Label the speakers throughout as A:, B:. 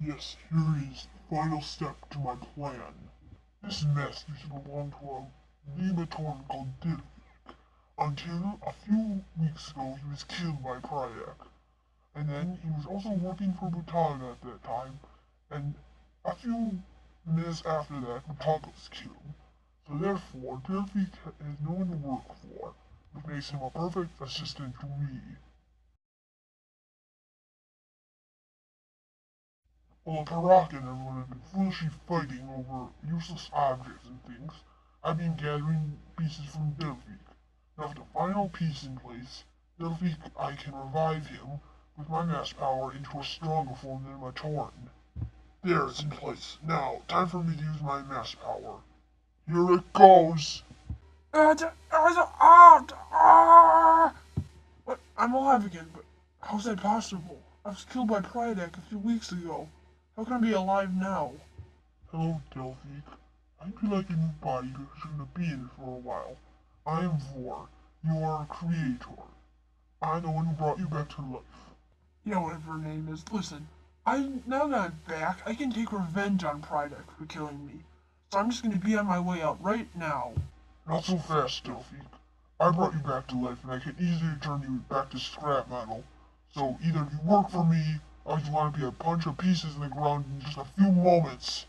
A: Yes, here is the final step to my plan. This nest used to belong to a Nematron called Didvik, until a few weeks ago he was killed by Pridak. And then he was also working for Brutaka at that time, and a few minutes after that, Brutaka was killed. So therefore, Didvik has no one to work for, which makes him a perfect assistant to me. While Karak and everyone have been foolishly fighting over useless objects and things, I've been gathering pieces from Delphic. Now with the final piece in place, Delphic I can revive him with my mass power into a stronger form than my Torn. There, it's in place. Now, time for me to use my mass power. Here it goes!
B: Ah. I'm alive again, but how's that possible? I was killed by Pridak a few weeks ago. How can I be alive now?
A: Hello, Delphic. I feel like a new body gonna be in it for a while. I am Vor, your creator. I'm the one who brought you back to life.
B: Yeah, whatever her name is. Listen, I now that I'm back, I can take revenge on Pridak for killing me. So I'm just gonna be on my way out right now.
A: Not so fast, Delphic. I brought you back to life and I can easily turn you back to scrap metal. So either you work for me, or you want to be a bunch of pieces in the ground in just a few moments.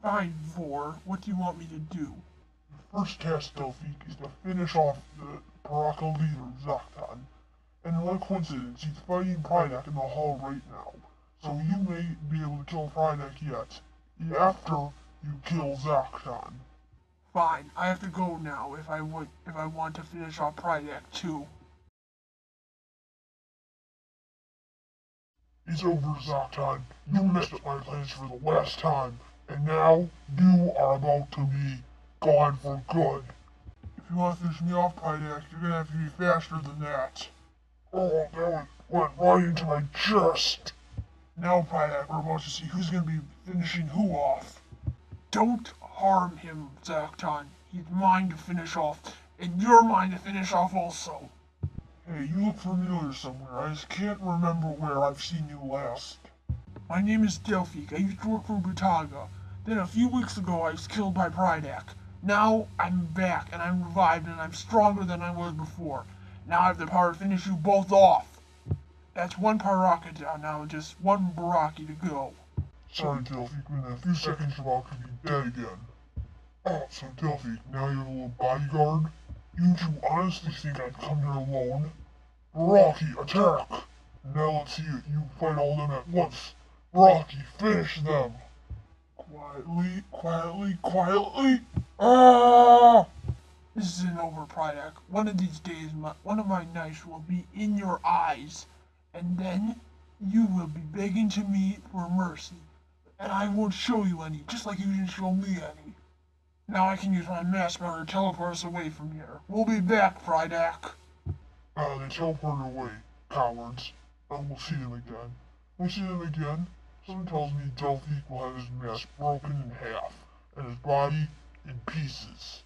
B: Fine, Vor. What do you want me to do?
A: Your first task, Delphic, is to finish off the Piraka leader, Zaktan. And like coincidence, he's fighting Pridak in the hall right now. So you may be able to kill Pridak yet, after you kill Zaktan.
B: Fine, I have to go now if I would if I want to finish off Pridak too.
A: It's over, Zaktan. You messed up my plans for the last time, and now you are about to be gone for good. If you want to finish me off, Pridak, you're gonna have to be faster than that. Oh, that one went right into my chest. Now, Pridak, we're about to see who's gonna be finishing who off.
B: Don't harm him, Zaktan. He's mine to finish off, and you're mine to finish off also.
A: Hey, you look familiar somewhere. I just can't remember where I've seen you last.
B: My name is Delphik. I used to work for Brutaka. Then a few weeks ago I was killed by Pridak. Now I'm back and I'm revived and I'm stronger than I was before. Now I have the power to finish you both off. That's one Piraka down now, just one Barraki to go.
A: Sorry, Delphic, but in a few seconds you're about to be dead again. Oh, so Delphic, now you're the little bodyguard? You two honestly think I'd come here alone? Barraki, attack! Now let's see it. You fight all them at once. Rocky, finish them! Quietly, quietly, quietly! Ah!
B: This isn't over, Pridak. One of these days, my, one of my knives will be in your eyes, and then you will be begging to me for mercy, and I won't show you any, just like you didn't show me any. Now I can use my mass power to teleport us away from here. We'll be back, Pridak.
A: Ah, they teleported away, cowards. And we'll see them again. We'll see them again. Someone tells me Delphic will have his mask broken in half, and his body in pieces.